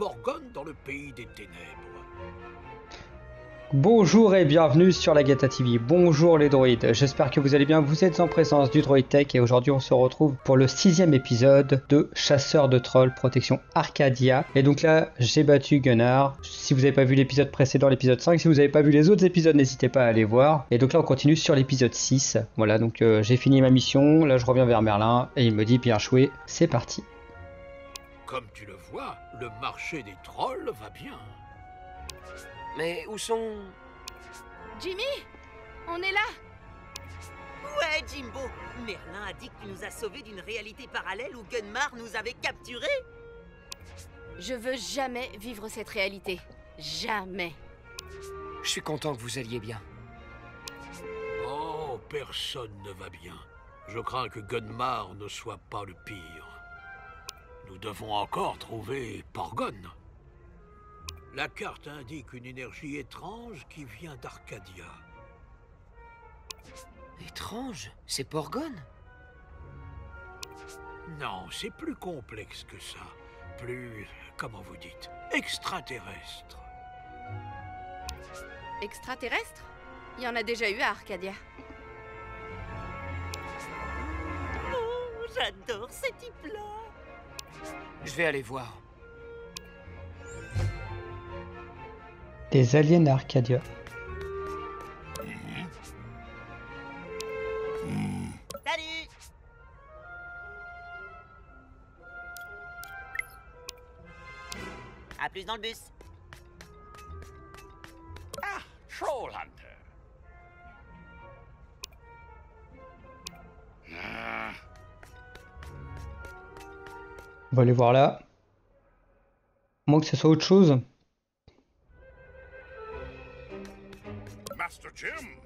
Dans le pays des ténèbres. Bonjour et bienvenue sur la Gata TV. Bonjour les droïdes, j'espère que vous allez bien. Vous êtes en présence du Droid Tech et aujourd'hui on se retrouve pour le sixième épisode de Chasseur de Trolls Protection Arcadia. Et donc là, j'ai battu Gunnar. Si vous n'avez pas vu l'épisode précédent, l'épisode 5, si vous n'avez pas vu les autres épisodes, n'hésitez pas à aller voir. Et donc là, on continue sur l'épisode 6. Voilà, donc euh, j'ai fini ma mission. Là, je reviens vers Merlin et il me dit bien joué, c'est parti. Comme tu le vois, le marché des trolls va bien. Mais où sont... Jimmy On est là Ouais, Jimbo Merlin a dit que tu nous as sauvés d'une réalité parallèle où Gunmar nous avait capturés Je veux jamais vivre cette réalité. Jamais. Je suis content que vous alliez bien. Oh, personne ne va bien. Je crains que Gunmar ne soit pas le pire. Nous devons encore trouver Porgon. La carte indique une énergie étrange qui vient d'Arcadia. Étrange? C'est Porgon Non, c'est plus complexe que ça. Plus, comment vous dites, extraterrestre. Extraterrestre? Il y en a déjà eu à Arcadia. Oh, j'adore ce type-là Je vais aller voir. Des aliens à Arcadia. Salut À plus dans le bus On va aller voir là. Moins que ce soit autre chose. Master Jim.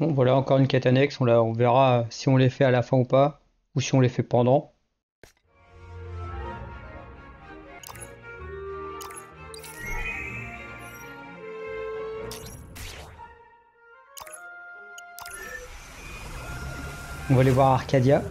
Bon, voilà, encore une quête annexe. On, la- on verra si on les fait à la fin ou pas. Ou si on les fait pendant. On va aller voir Arcadia.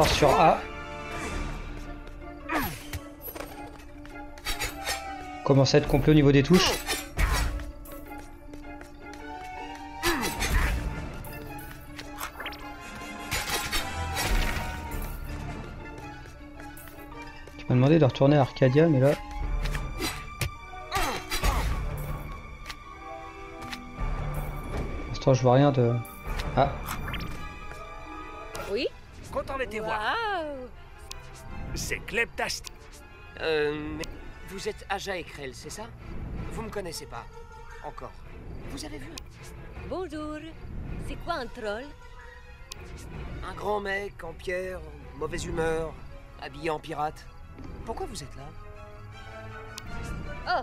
Sur A. Commence à être complet au niveau des touches. Tu m'as demandé de retourner à Arcadia, mais là... Je vois rien de... Ah, Content de te voir. Waouh C'est Kleptastic. Euh, mais vous êtes Aja et Krell, c'est ça? Vous me connaissez pas. Encore. Vous avez vu Bonjour. C'est quoi un troll? Un grand mec en pierre, mauvaise humeur, habillé en pirate. Pourquoi vous êtes là? Oh,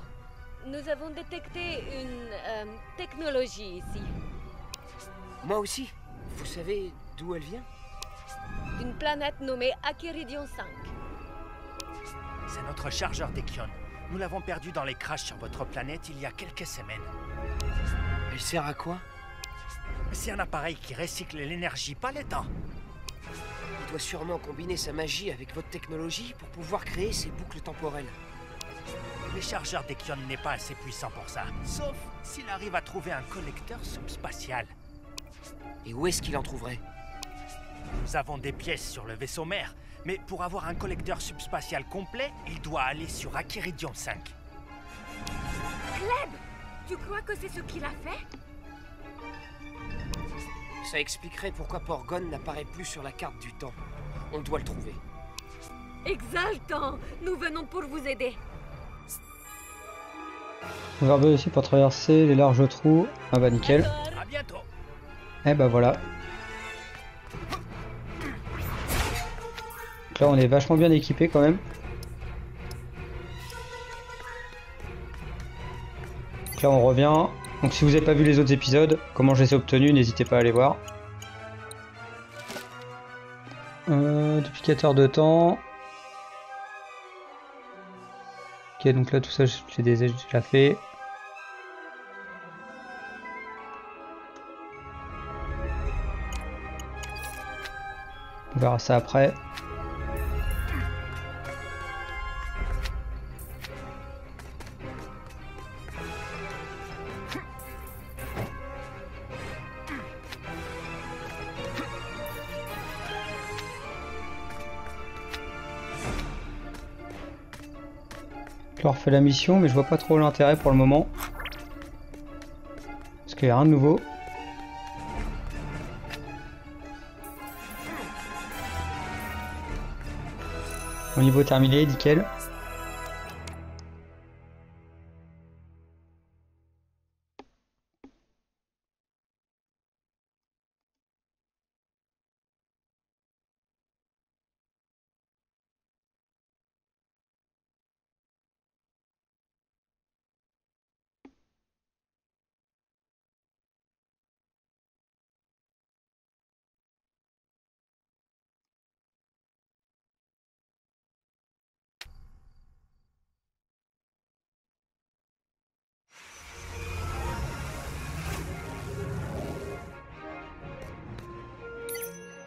nous avons détecté une euh, technologie ici. Moi aussi. Vous savez d'où elle vient? D'une planète nommée Akiridion 5. C'est notre chargeur d'Ekion. Nous l'avons perdu dans les crashs sur votre planète il y a quelques semaines. Elle sert à quoi? C'est un appareil qui recycle l'énergie, pas l'état. Il doit sûrement combiner sa magie avec votre technologie pour pouvoir créer ces boucles temporelles. Les chargeurs d'Ekion n'est pas assez puissant pour ça. Sauf s'il arrive à trouver un collecteur subspatial. Et où est-ce qu'il en trouverait? Nous avons des pièces sur le vaisseau mère, mais pour avoir un collecteur subspatial complet, il doit aller sur Akiridion 5. Tu crois que c'est ce qu'il a fait? Ça expliquerait pourquoi Porgon n'apparaît plus sur la carte du temps. On doit le trouver. Exaltant Nous venons pour vous aider. Verbe aussi pour traverser les larges trous. Ah bah nickel. À bientôt Eh bah voilà. Là on est vachement bien équipé quand même. Là on revient. Donc si vous n'avez pas vu les autres épisodes, comment je les ai obtenus, n'hésitez pas à aller voir. Euh, duplicateur de temps. Ok donc là tout ça déjà déjà fait. On verra ça après. Fais la mission, mais je vois pas trop l'intérêt pour le moment. Parce qu'il y a rien de nouveau. Au niveau terminé, nickel.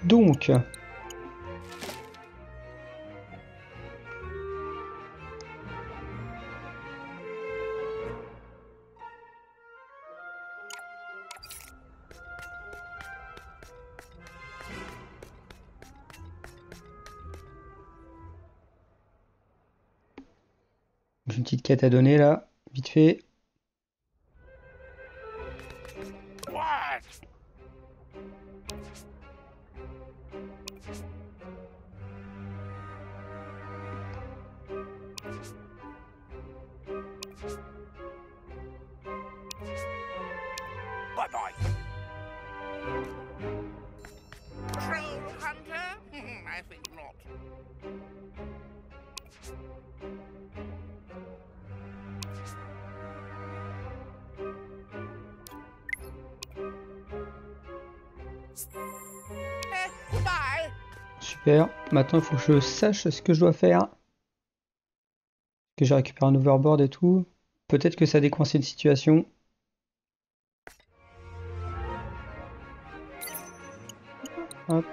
Donc, j'ai une petite quête à donner là, vite fait. Maintenant, il faut que je sache ce que je dois faire. Que j'ai récupéré un overboard et tout. Peut-être que ça a décoincé une situation. Hop.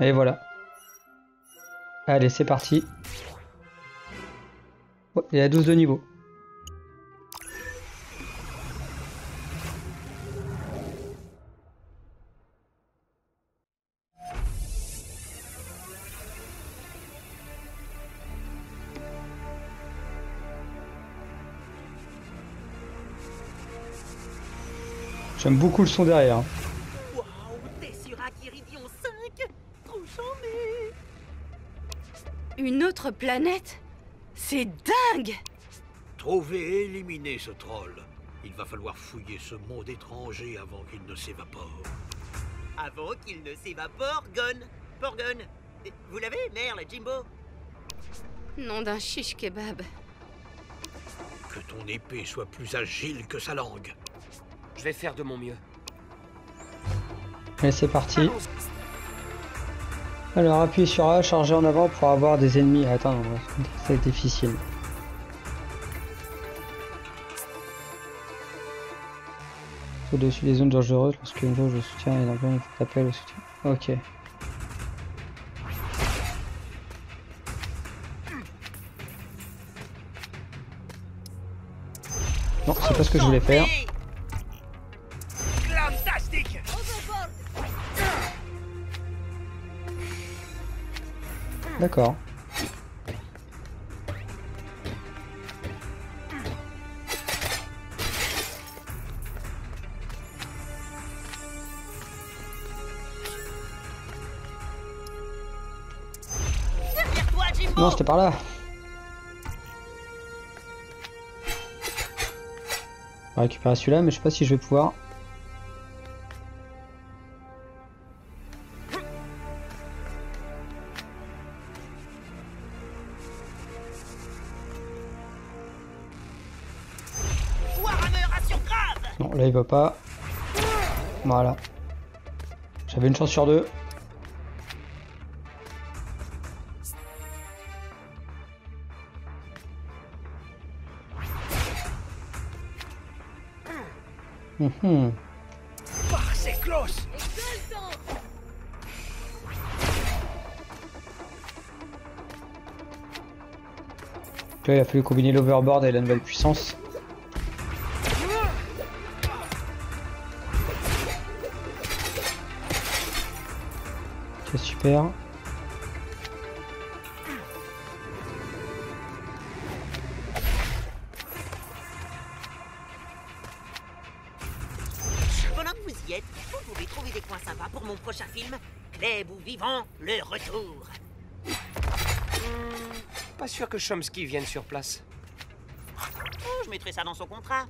Et voilà. Allez, c'est parti. Oh, il y a 12 de niveau. J'aime beaucoup le son derrière. Waouh, t'es sur Akiridion 5 Trop charmé Une autre planète? C'est dingue Trouver et éliminer ce troll. Il va falloir fouiller ce monde étranger avant qu'il ne s'évapore. Avant qu'il ne s'évapore, Gon. Porgon. Vous l'avez, Merle, Jimbo? Nom d'un chiche kebab. Que ton épée soit plus agile que sa langue. Je vais faire de mon mieux. Allez, c'est parti. Alors, appuyez sur A, chargez en avant pour avoir des ennemis. Attends, c'est difficile. Au-dessus des zones dangereuses, lorsque une jauge de soutien est il faut taper le soutien. Ok. Non, c'est pas ce que je voulais faire. D'accord. Non, c'était par là. On va récupérer celui-là, mais je sais pas si je vais pouvoir. Il va pas. Voilà. J'avais une chance sur deux. Donc là, il a fallu combiner l'overboard et la nouvelle puissance. C'est super. Pendant que vous y êtes, vous pouvez trouver des coins sympas pour mon prochain film Gleb ou Vivant, le retour Pas sûr que Chomsky vienne sur place. Oh, je mettrai ça dans son contrat.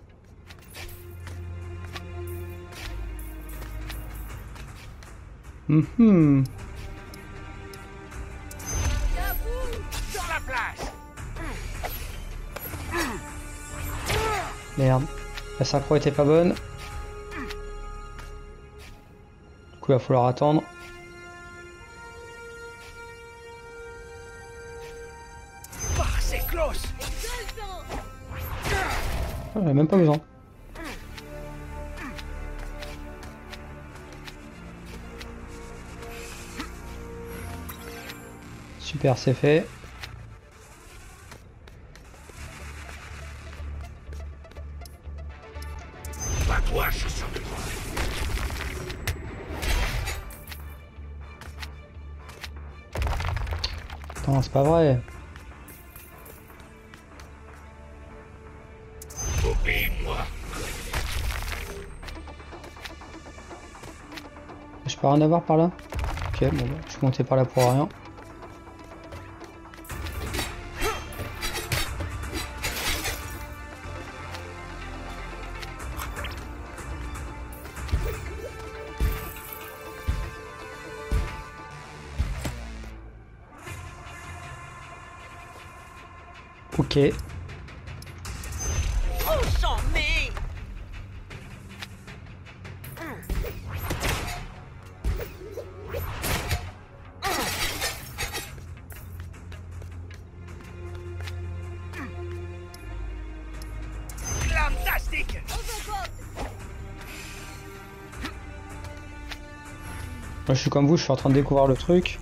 Mhm. Merde. La synchro était pas bonne. Du coup, il va falloir attendre. Ah, J'en ai même pas besoin. Super, c'est fait. Pas vrai. Je peux rien avoir par là? Ok, bon, bah, je suis monté par là pour rien. Ok, moi je suis comme vous, je suis en train de découvrir le truc.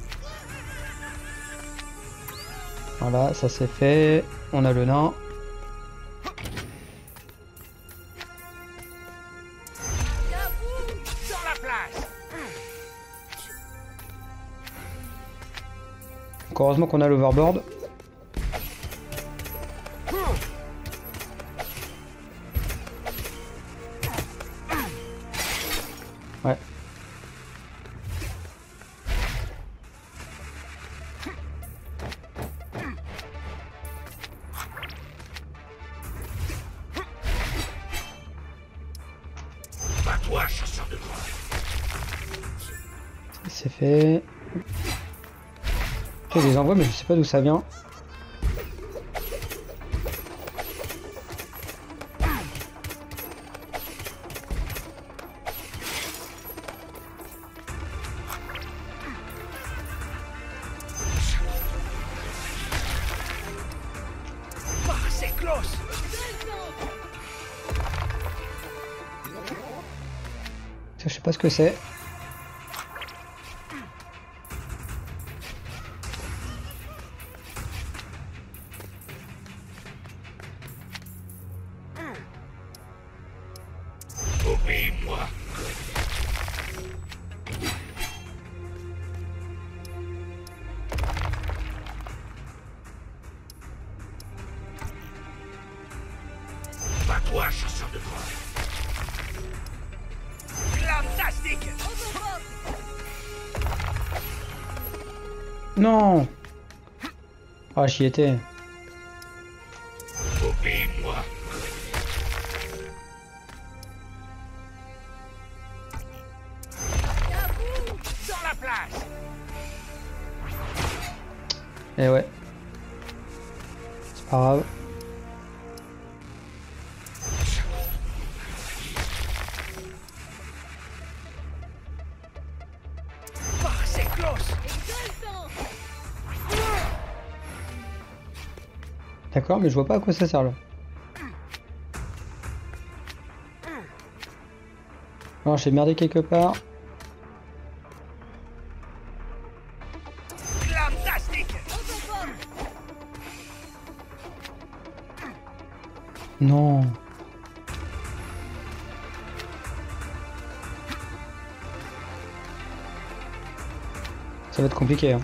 Voilà, ça c'est fait. On a le nain. Heureusement qu'on a l'overboard. toi, chasseur de C'est fait. Je les envoie, mais je sais pas d'où ça vient. Que c'est. Ah, D'accord, mais je vois pas à quoi ça sert là. Alors j'ai merdé quelque part. Non. Ça va être compliqué. Hein.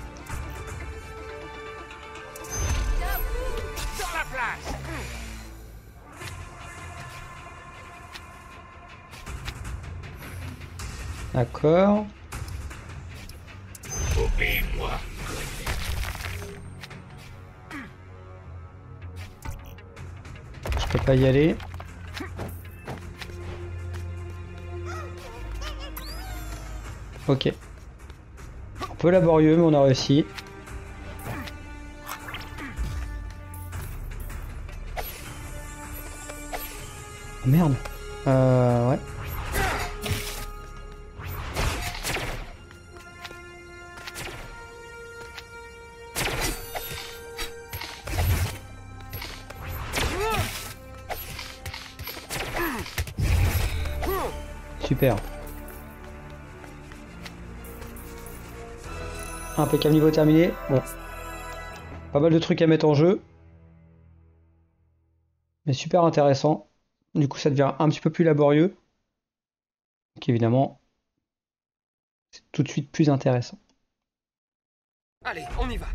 D'accord. Je peux pas y aller. Ok. Un peu laborieux, mais on a réussi. Merde. Impeccable niveau terminé. Bon. Pas mal de trucs à mettre en jeu. Mais super intéressant. Du coup, ça devient un petit peu plus laborieux. Donc évidemment, c'est tout de suite plus intéressant. Allez, on y va.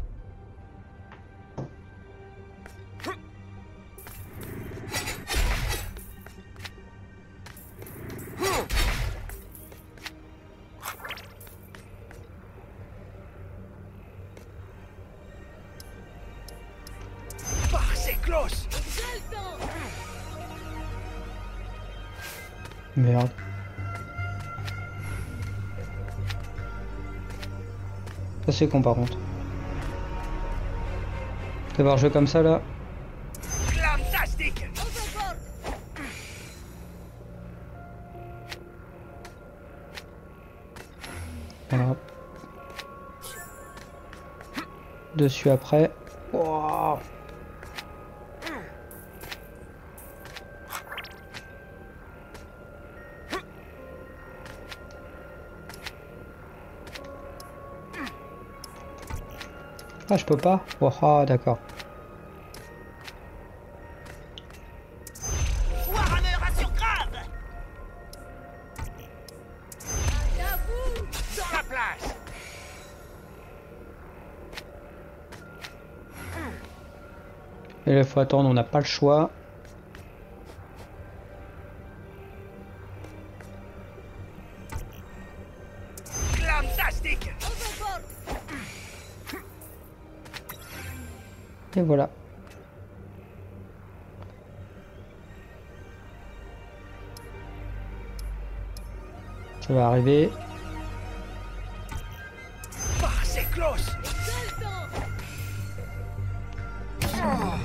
Merde. Ça c'est con par contre. Comme ça là. Voilà. Dessus après. Ah, je peux pas d'accord. Dans la place Et il faut attendre, on n'a pas le choix. Voilà. Ça va arriver.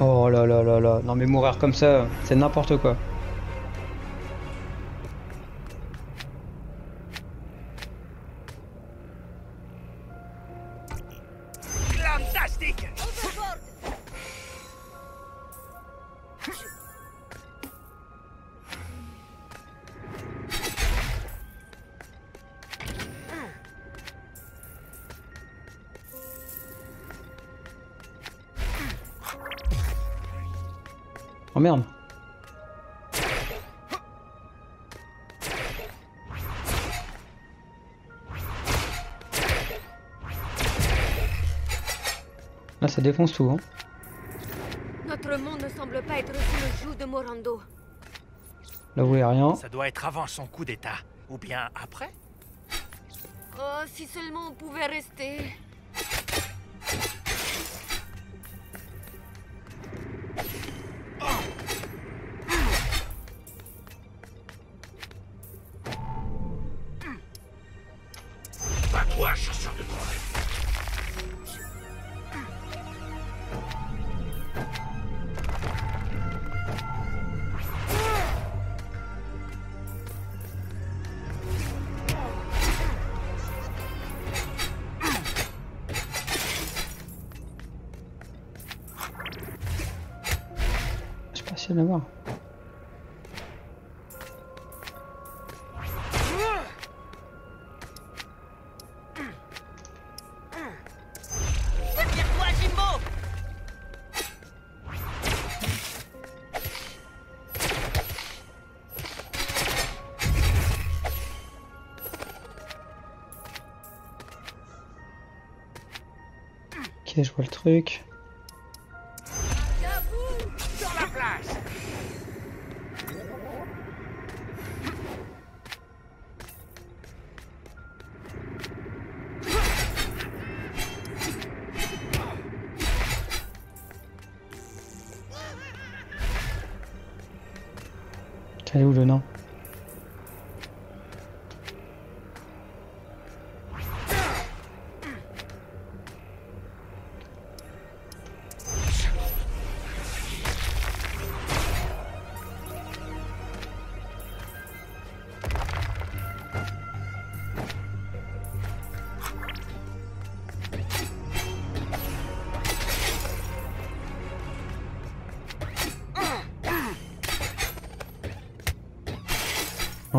Oh là là là là. Non mais mourir comme ça, c'est n'importe quoi. Ça défonce tout hein. Notre monde ne semble pas être sous le joug de Morando. Là vous voyez rien. Ça doit être avant son coup d'état. Ou bien après Oh, si seulement on pouvait rester. Elle va voir. Je vois le truc.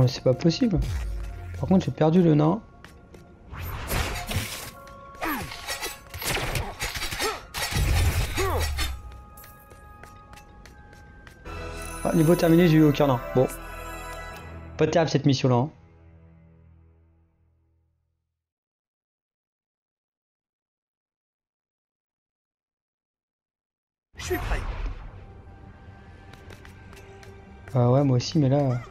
C'est pas possible. Par contre j'ai perdu le nain. Ah, niveau terminé, j'ai eu aucun nain. Bon. Pas terrible cette mission là. hein. Je suis prêt. Ah ouais, moi aussi, mais là.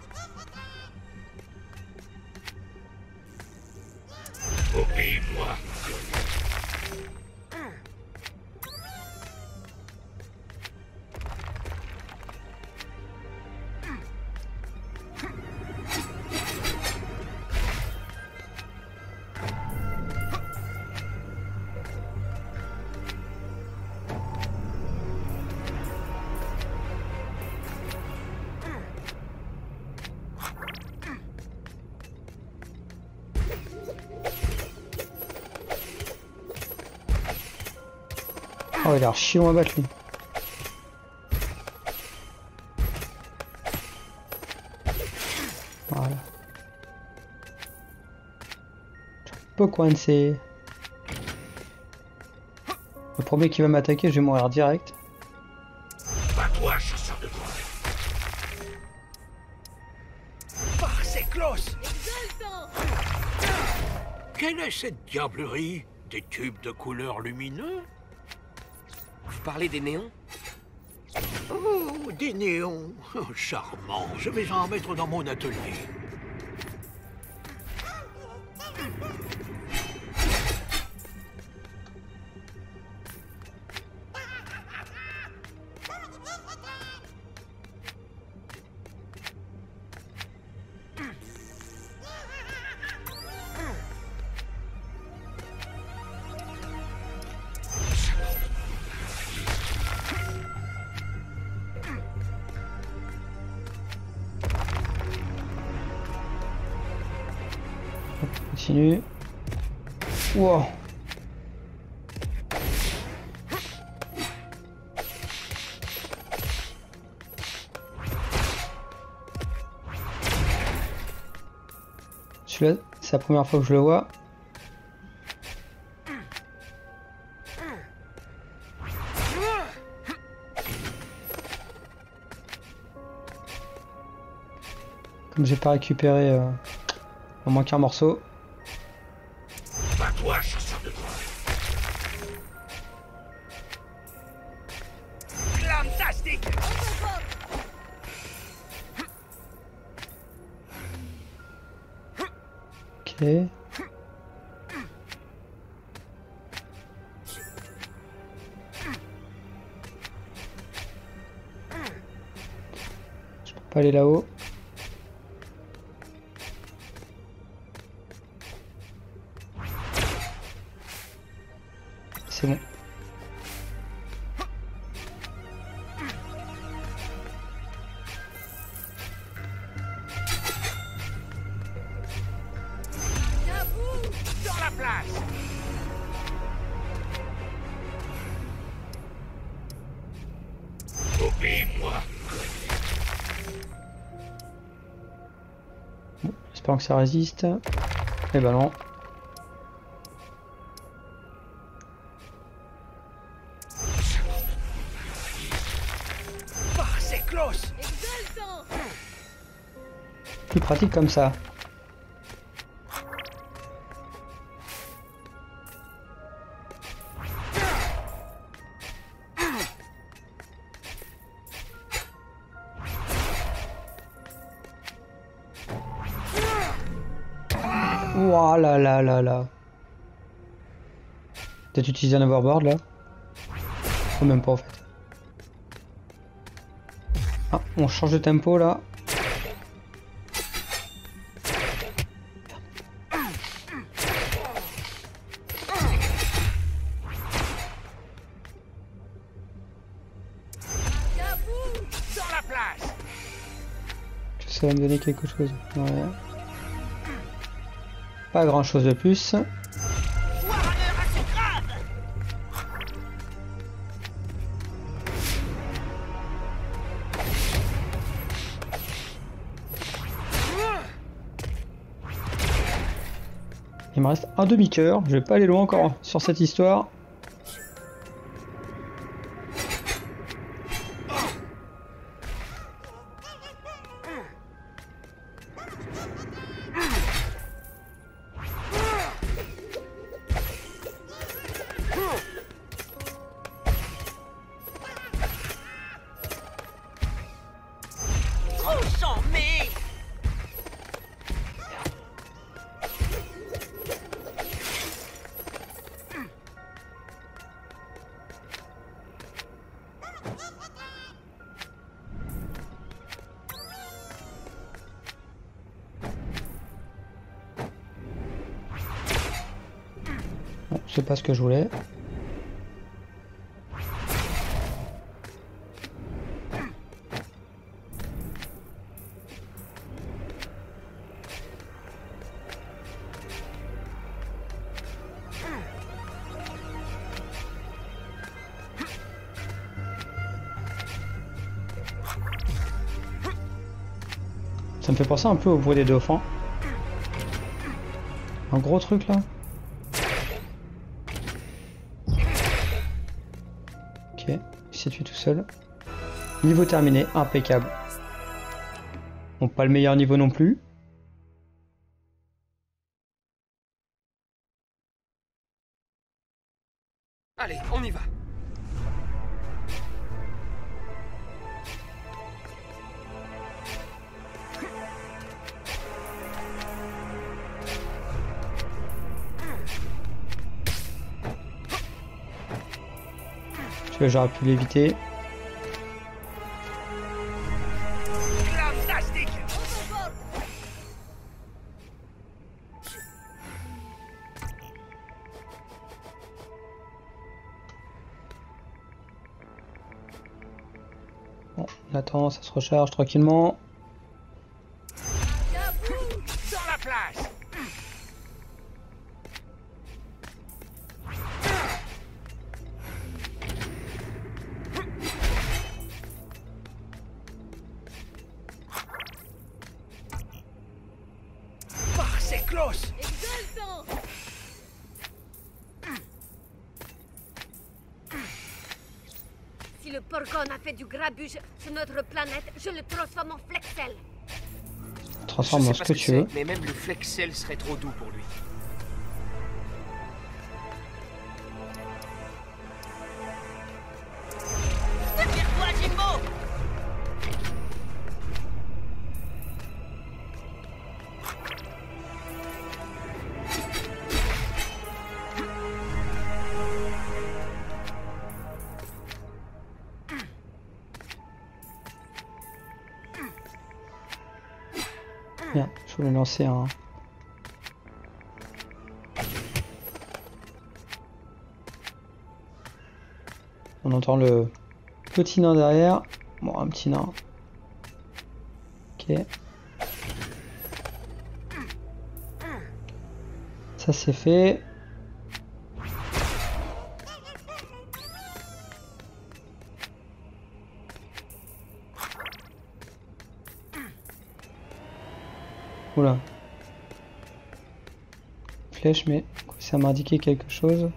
Oh, il a l'air chiant à battre lui. Voilà. Peu coincé. Le premier qui va m'attaquer, je vais mourir direct. Pas toi, chasseur de trolls. Ah, c'est close Quelle est cette diablerie? Des tubes de couleur lumineux? Vous parlez des néons Oh, des néons. Oh, charmant. Je vais en mettre dans mon atelier. C'est la première fois que je le vois. Comme j'ai pas récupéré, euh, il manque morceau. Aller là-haut. Ça résiste. Eh ben non. C'est close Plus pratique comme ça. Ouah là là là là. Peut-être utiliser un overboard là Ou même pas en fait. Ah, on change de tempo là. Ça va me donner quelque chose. Ouais. Pas grand chose de plus. Il me reste un demi-cœur. Je vais pas aller loin encore sur cette histoire. C'est pas ce que je voulais. Ça me fait penser un peu au bruit des dauphins. Un gros truc là. Seul. Niveau terminé, impeccable. Bon, pas le meilleur niveau non plus. Allez, on y va. Tu vois, j'aurais pu l'éviter. On attend, ça se recharge tranquillement. Sur notre planète, je le transforme en Flexel. Transforme en ce que tu veux. Mais même le Flexel serait trop doux pour lui. Un. On entend le petit nain derrière. Bon, un petit nain. Ok. Ça c'est fait. Oula. Flèche, mais ça m'a indiqué quelque chose.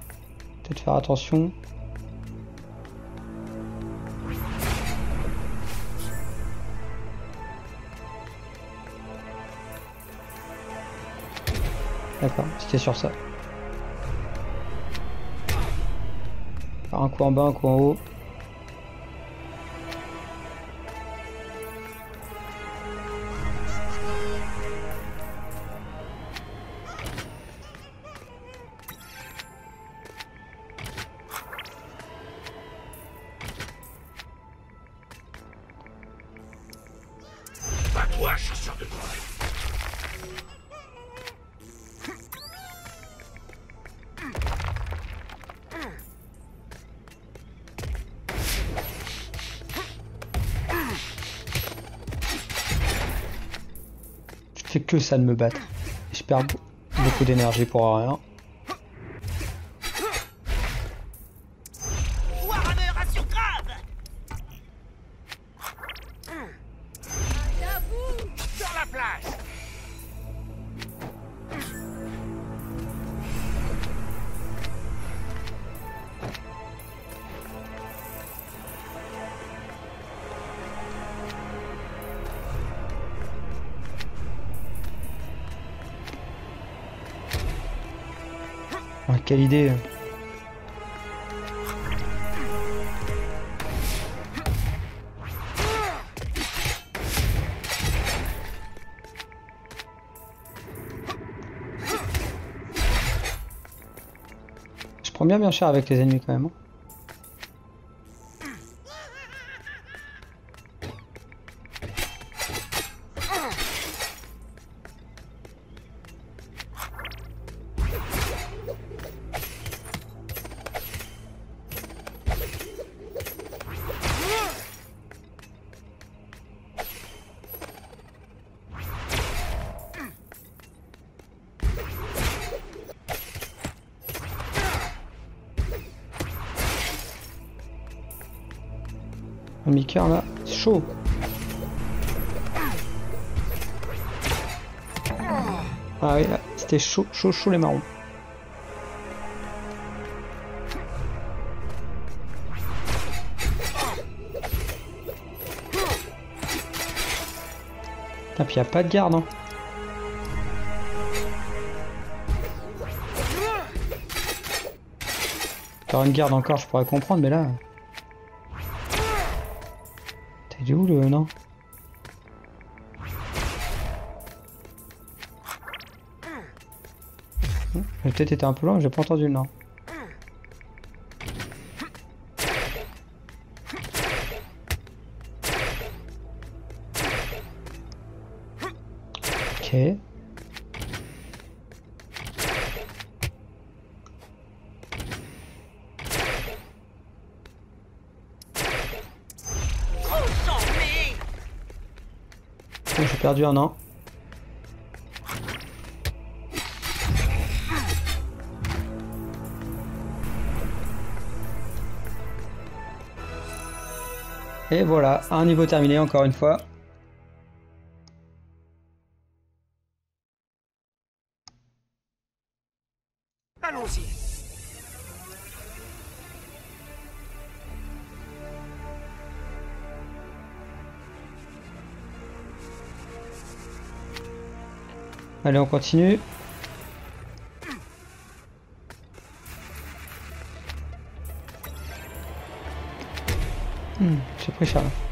Peut-être faire attention. D'accord, c'était sur ça. Un coup en bas, un coup en haut. De me battre. Je perds be- beaucoup d'énergie pour rien. Quelle idée. Je prends bien bien cher avec les ennemis quand même. Chaud. Ah oui, c'était chaud, chaud, chaud les marrons. Putain, puis y a pas de garde, hein. T'auras une garde encore, je pourrais comprendre, mais là. Où le non J'ai peut-être été un peu loin, j'ai pas entendu le non. Perdu un an. Et voilà, un niveau terminé encore une fois. Allez, on continue. Hmm, j'ai pris cher là.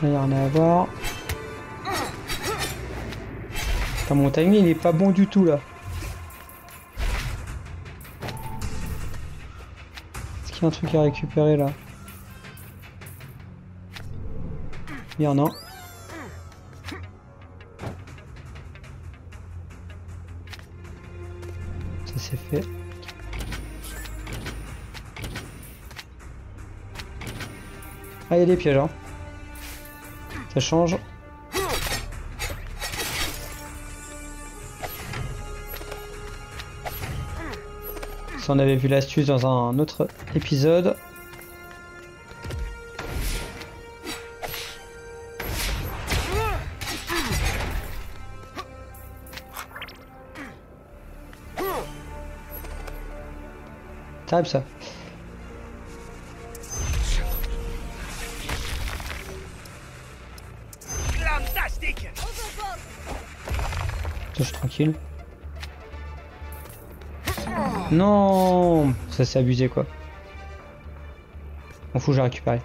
Là, y a rien à voir. Putain, mon timing il est pas bon du tout là. Est-ce qu'il y a un truc à récupérer là? Merde, non. Ça c'est fait. Ah, il y a des pièges, hein. Ça change. Ça, on avait vu l'astuce dans un autre épisode. Ça. Non Ça c'est abusé quoi. On fout, j'ai récupéré.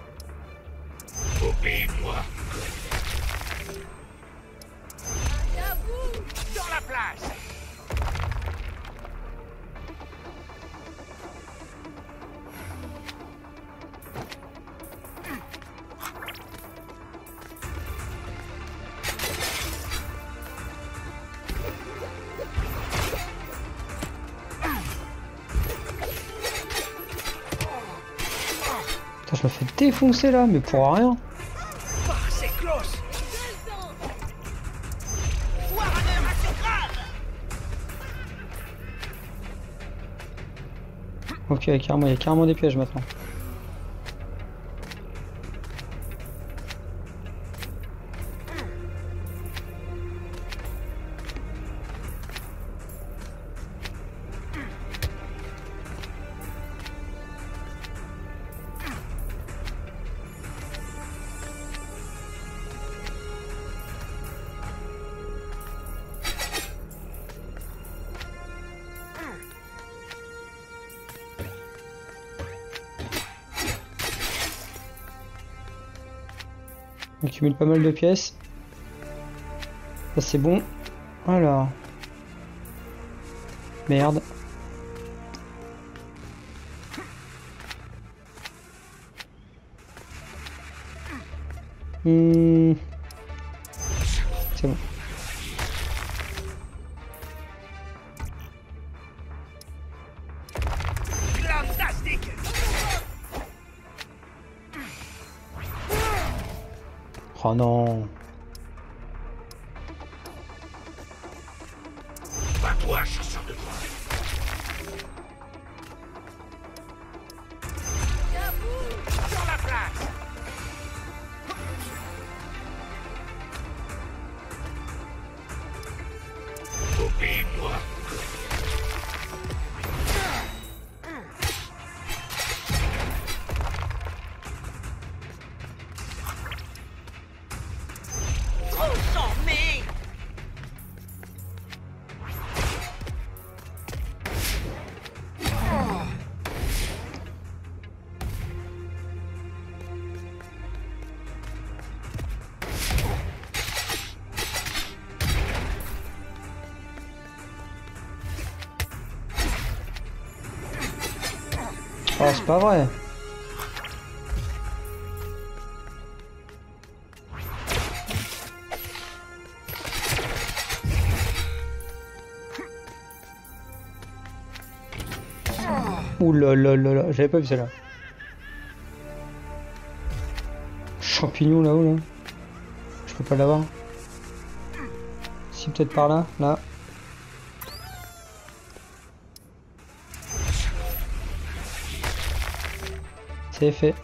Me fais défoncer là, mais pour rien. Ok, carrément, il y a carrément des pièges maintenant. Pas mal de pièces. Ça c'est bon. Alors. Merde. Oh non. C'est pas vrai. Ouh là là là là, j'avais pas vu celle-là. Champignon là-haut là. Je peux pas l'avoir. Si peut-être par là Là. C'est fait.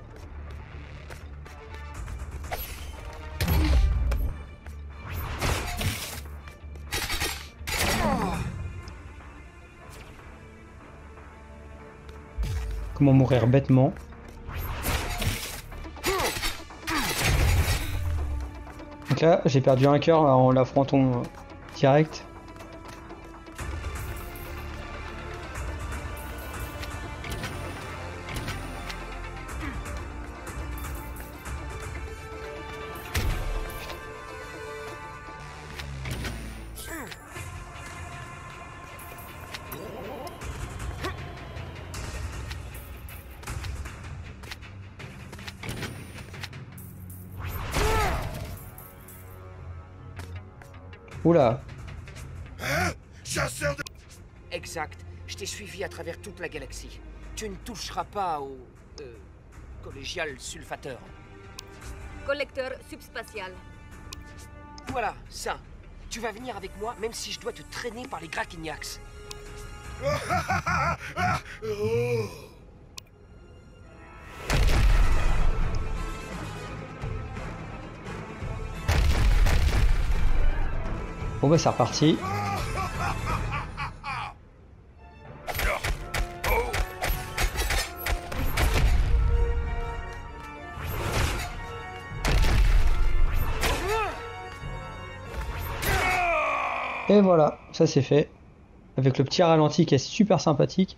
Comment mourir bêtement Donc là, j'ai perdu un cœur en l'affrontant euh, direct. Oula, Chasseur de... Exact. Je t'ai suivi à travers toute la galaxie. Tu ne toucheras pas au... euh, collégial sulfateur. Collecteur subspatial. Voilà, ça. Tu vas venir avec moi, même si je dois te traîner par les Grakignacs. Oh bon bah c'est reparti. Et voilà, ça c'est fait. Avec le petit ralenti qui est super sympathique.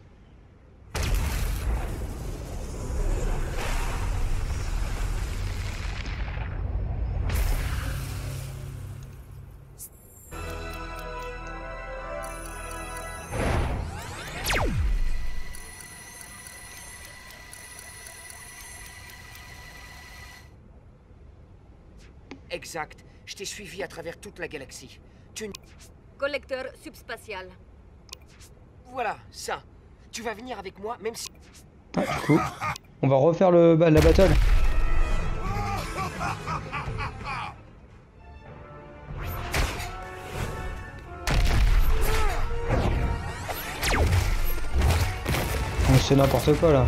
Exact. Je t'ai suivi à travers toute la galaxie. Tu ne... Collecteur subspatial. Voilà, ça. Tu vas venir avec moi, même si... Ah, du coup, on va refaire le, la battle. C'est n'importe quoi là.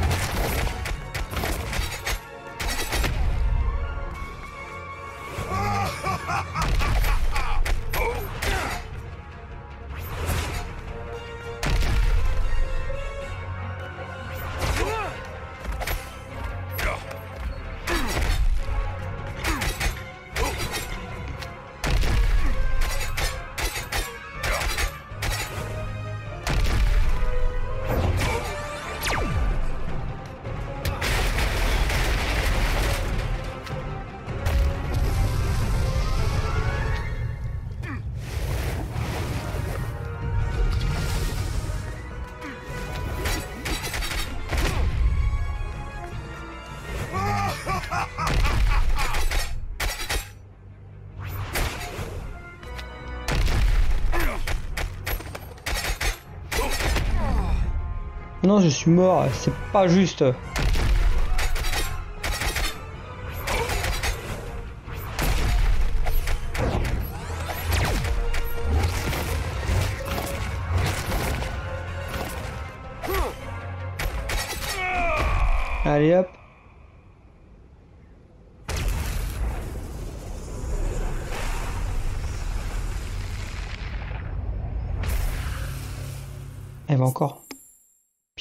Non, je suis mort, c'est pas juste.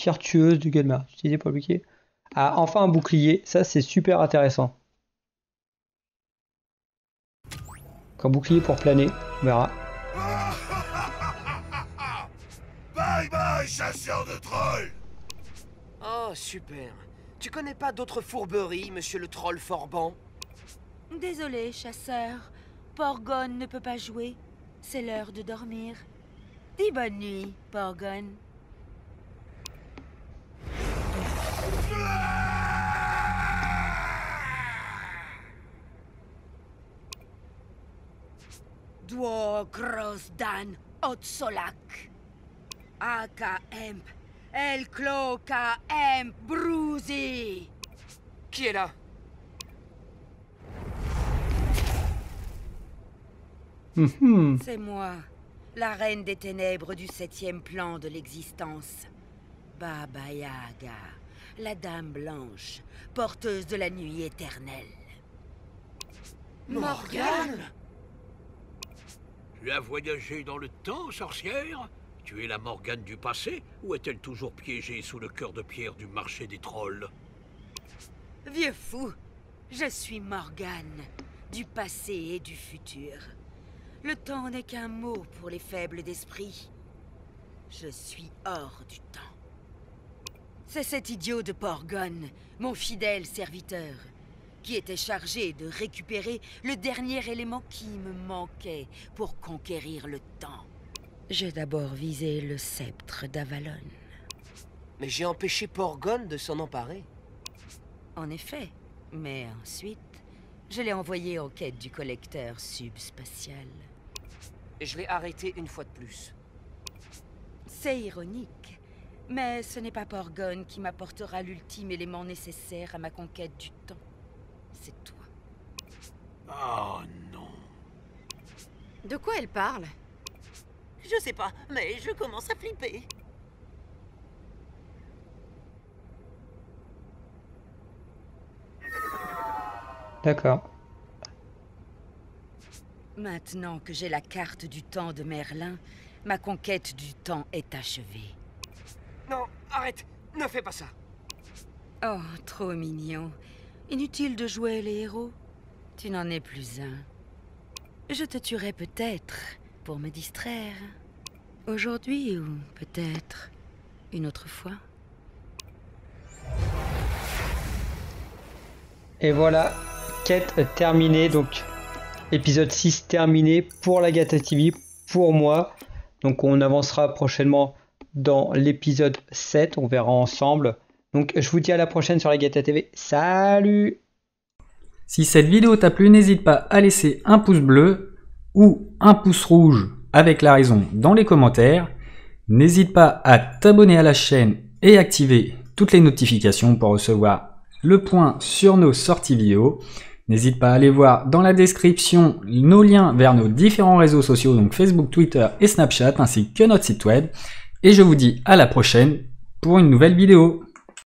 Pierre tueuse du Galmar, utilisée pour le bouclier. Ah, enfin un bouclier, ça c'est super intéressant. Qu'un bouclier pour planer, on verra. Bye bye, chasseur de trolls Oh, super. Tu connais pas d'autres fourberies, monsieur le troll Forban? Désolé, chasseur. Porgon ne peut pas jouer. C'est l'heure de dormir. Dis bonne nuit, Porgon. Duo Grosdan Otsolak. Aka Emp. El Cloca Emp Bruzi. Qui est là? Mhm. C'est moi, la reine des ténèbres du septième plan de l'existence. Baba Yaga, la dame blanche, porteuse de la nuit éternelle. Morgane? Tu as voyagé dans le temps, sorcière? Tu es la Morgane du passé? Ou est-elle toujours piégée sous le cœur de pierre du marché des trolls? Vieux fou, je suis Morgane, du passé et du futur. Le temps n'est qu'un mot pour les faibles d'esprit. Je suis hors du temps. C'est cet idiot de Porgon, mon fidèle serviteur, qui était chargé de récupérer le dernier élément qui me manquait pour conquérir le temps. J'ai d'abord visé le sceptre d'Avalon. Mais j'ai empêché Porgon de s'en emparer. En effet, mais ensuite, je l'ai envoyé en quête du collecteur subspatial. Et je l'ai arrêté une fois de plus. C'est ironique, mais ce n'est pas Porgon qui m'apportera l'ultime élément nécessaire à ma conquête du temps. C'est toi. Oh non. De quoi elle parle? Je sais pas, mais je commence à flipper. D'accord. Maintenant que j'ai la carte du temps de Merlin, ma conquête du temps est achevée. Non, arrête Ne fais pas ça Oh, trop mignon. Inutile de jouer les héros. Tu n'en es plus un. Je te tuerai peut-être pour me distraire. Aujourd'hui ou peut-être une autre fois. Et voilà, quête terminée. Donc, épisode 6 terminé pour la Gata TV, pour moi. Donc, on avancera prochainement dans l'épisode 7. On verra ensemble. Donc, je vous dis à la prochaine sur la Gata TV. Salut Si cette vidéo t'a plu, n'hésite pas à laisser un pouce bleu ou un pouce rouge avec la raison dans les commentaires. N'hésite pas à t'abonner à la chaîne et activer toutes les notifications pour recevoir le point sur nos sorties vidéo. N'hésite pas à aller voir dans la description nos liens vers nos différents réseaux sociaux, donc Facebook, Twitter et Snapchat, ainsi que notre site web. Et je vous dis à la prochaine pour une nouvelle vidéo.